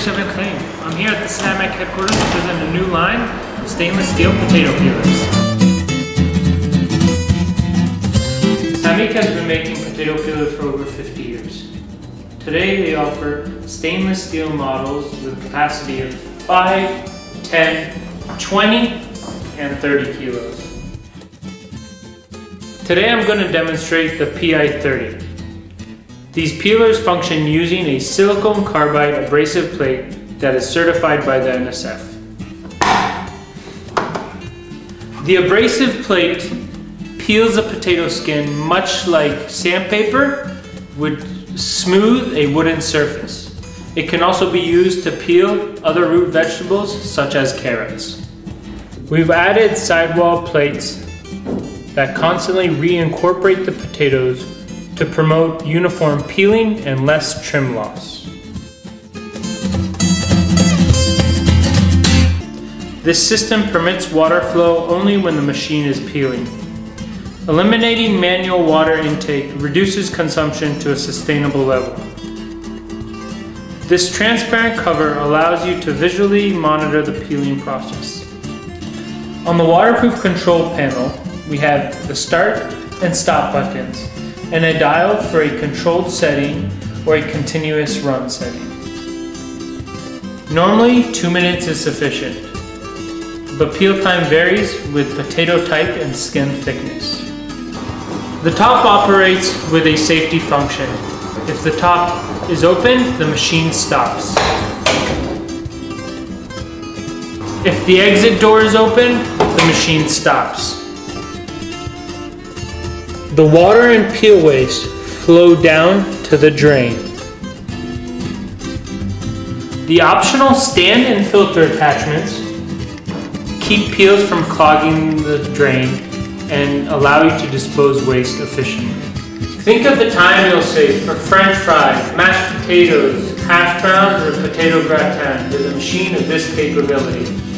I'm here at the Sammic headquarters to present a new line of stainless steel potato peelers. Sammic has been making potato peelers for over 50 years. Today they offer stainless steel models with a capacity of 5, 10, 20, and 30 kilos. Today I'm going to demonstrate the PI-30. These peelers function using a silicon carbide abrasive plate that is certified by the NSF. The abrasive plate peels the potato skin much like sandpaper would smooth a wooden surface. It can also be used to peel other root vegetables such as carrots. We've added sidewall plates that constantly reincorporate the potatoes to promote uniform peeling and less trim loss. This system permits water flow only when the machine is peeling. Eliminating manual water intake reduces consumption to a sustainable level. This transparent cover allows you to visually monitor the peeling process. On the waterproof control panel, we have the start and stop buttons and a dial for a controlled setting or a continuous run setting. Normally, two minutes is sufficient but peel time varies with potato type and skin thickness. The top operates with a safety function. If the top is open, the machine stops. If the exit door is open, the machine stops. The water and peel waste flow down to the drain. The optional stand and filter attachments keep peels from clogging the drain and allow you to dispose waste efficiently. Think of the time you'll save for french fries, mashed potatoes, hash browns, or potato gratin with a machine of this capability.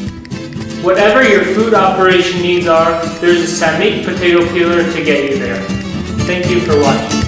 Whatever your food operation needs are, there's a Sammic potato peeler to get you there. Thank you for watching.